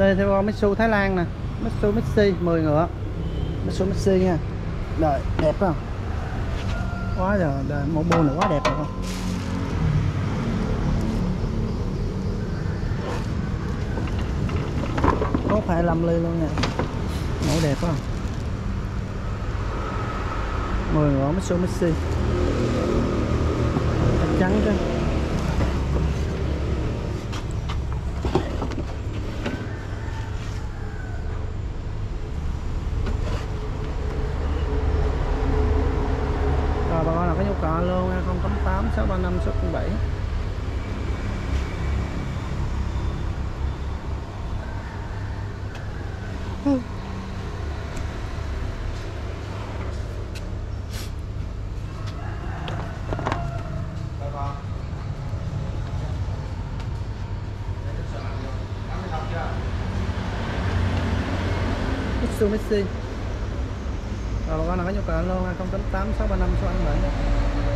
đây theo con Mitsu Thái Lan nè. Mitsu Mitsi 10 ngựa. Mitsu Mitsi nha. Đời đẹp không? Quá giờ đời, một buôn này quá đẹp rồi không? Có 25 ly luôn nha. Mẫu đẹp quá. 10 ngựa Mitsu Mitsi trắng chứ rồi bà con nào có nhu cầu luôn nha 088 635 607 Mitsubishi rồi bà con nào có nhu cầu luôn nha 088 635 637